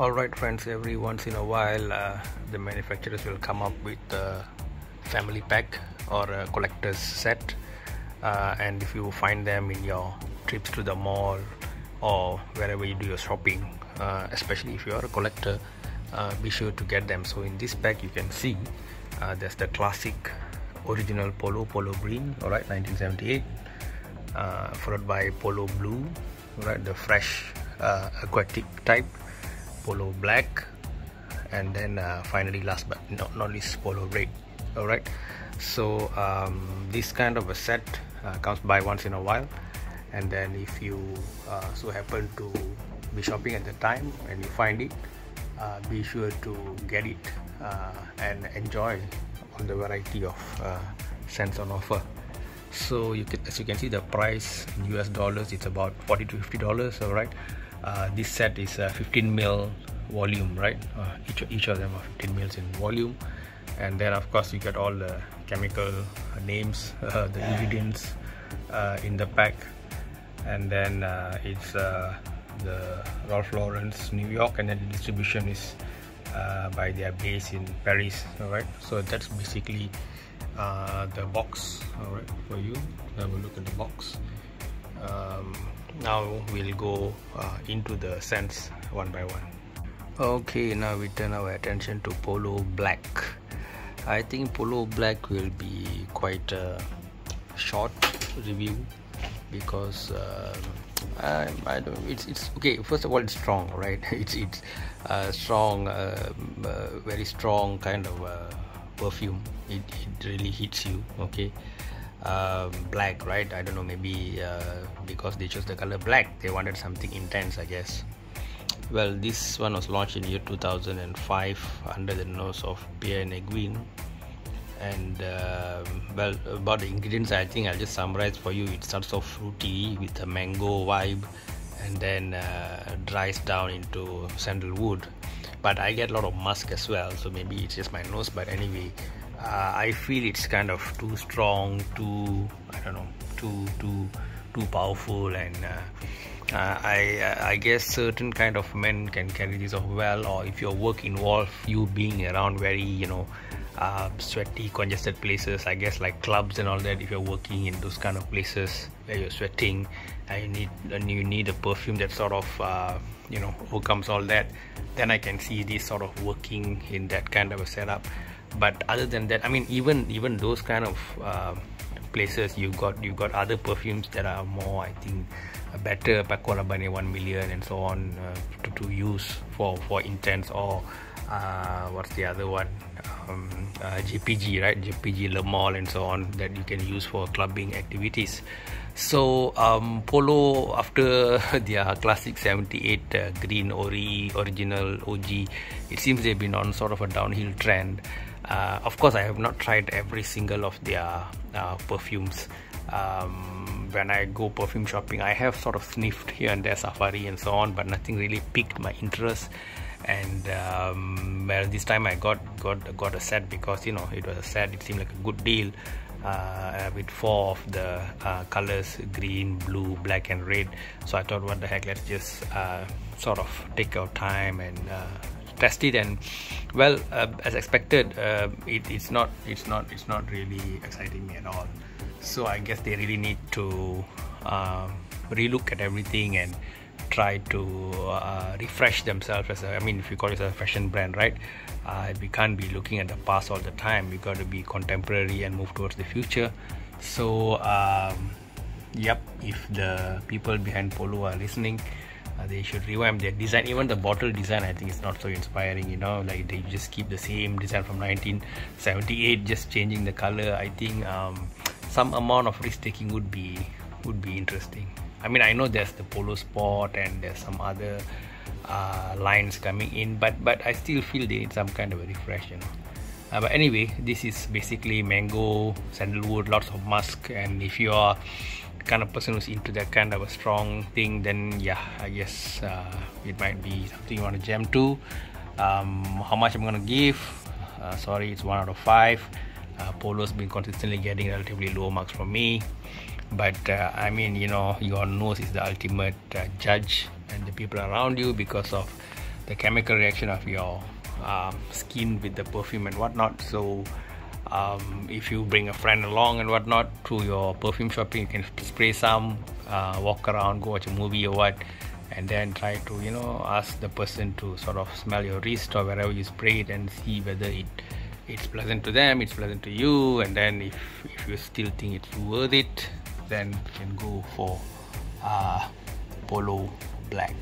Alright friends, every once in a while uh, the manufacturers will come up with a family pack or a collector's set. Uh, and if you find them in your trips to the mall or wherever you do your shopping uh, especially if you are a collector uh, be sure to get them. So in this pack you can see uh, there's the classic original polo polo green alright 1978 uh, followed by polo blue right the fresh aquatic type polo black and then uh, finally last but not, not least polo red. All right so um, this kind of a set uh, comes by once in a while. And then if you uh, so happen to be shopping at the time and you find it uh, be sure to get it uh, and enjoy all the variety of uh, scents on offer. So you can as you can see the price in us dollars it's about 40 to 50 dollars all right uh, this set is uh, 15 mil volume right? Uh, each, each of them are 15 mils in volume. And then of course you get all the chemical names uh, the ingredients uh, in the pack. And then uh, it's the Ralph Lauren's New York and then the distribution is by their base in Paris all right so that's basically the box all right for you. Have a look at the box. Um, now we'll go uh, into the scents one by one. Okay now we turn our attention to polo black. I think polo black will be quite a short review because uh, I, I, don't it's it's okay first of all it's strong right? It's it's uh, strong uh, very strong kind of uh, perfume. It, it really hits you okay um, black right? I don't know maybe uh, because they chose the color black they wanted something intense i guess. Well this one was launched in year 2005 under the nose of Pierre Negrin and uh, well about the ingredients I think I'll just summarize for you. It starts off fruity with a mango vibe and then uh, dries down into sandalwood. But I get a lot of musk as well so maybe it's just my nose. But anyway uh, I feel it's kind of too strong, too I don't know, too too too powerful, and uh, uh, I I guess certain kind of men can carry this off well, or if your work involves you being around very you know uh, sweaty, congested places, I guess like clubs and all that. If you're working in those kind of places where you're sweating, and you need and you need a perfume that sort of uh, you know overcomes all that, then I can see this sort of working in that kind of a setup but other than that i mean even even those kind of uh, places you got you got other perfumes that are more i think better Paco Rabanne 1 million and so on uh, to, to use for for intense or uh, what's the other one? Um, uh, JPG right? JPG Le Male and so on that you can use for clubbing activities. So um, Polo after their classic 78 uh, green Ori original OG it seems they've been on sort of a downhill trend uh, of course I have not tried every single of their uh, perfumes. Um, when I go perfume shopping I have sort of sniffed here and there Safari and so on but nothing really piqued my interest. And um, well this time I got got got a set because you know it was a set it seemed like a good deal uh, with four of the uh, colors green blue black and red. So I thought what the heck let's just uh, sort of take our time and test it and well uh, as expected uh, it, it's not it's not it's not really exciting me at all. So I guess they really need to um, relook at everything and try to uh, refresh themselves as a, I mean if you call it a fashion brand right? Uh, we can't be looking at the past all the time. We got to be contemporary and move towards the future. So um, yep if the people behind polo are listening uh, they should revamp their design. Even the bottle design i think it's not so inspiring you know like they just keep the same design from 1978 just changing the color. I think um, some amount of risk taking would be would be interesting. I mean i know there's the polo sport and there's some other uh, lines coming in but but i still feel they need some kind of a refresh you know. Uh, but anyway this is basically mango sandalwood lots of musk and if you are kind of person who's into that kind of a strong thing then yeah i guess uh, it might be something you want to jam to. Um, how much i'm gonna give? Uh, sorry it's one out of five. Uh, polo's been consistently getting relatively low marks from me. But uh, i mean you know your nose is the ultimate uh, judge and the people around you because of the chemical reaction of your um, skin with the perfume and whatnot. So um, if you bring a friend along and whatnot to your perfume shopping you can spray some uh, walk around go watch a movie or what and then try to you know ask the person to sort of smell your wrist or wherever you spray it and see whether it it's pleasant to them it's pleasant to you and then if if you still think it's worth it then you can go for uh, polo black